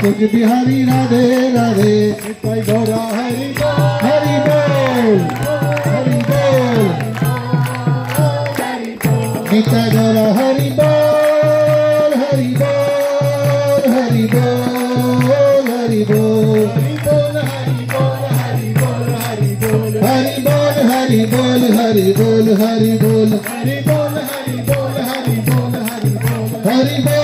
कुंज बिहारी राधा राधे राधे गौरा हरि हरि बोल हरि बोल गीता हरि बोल हरि बोल हरि बोल हरि बोल हरि बोल हरि बोल हरि बोल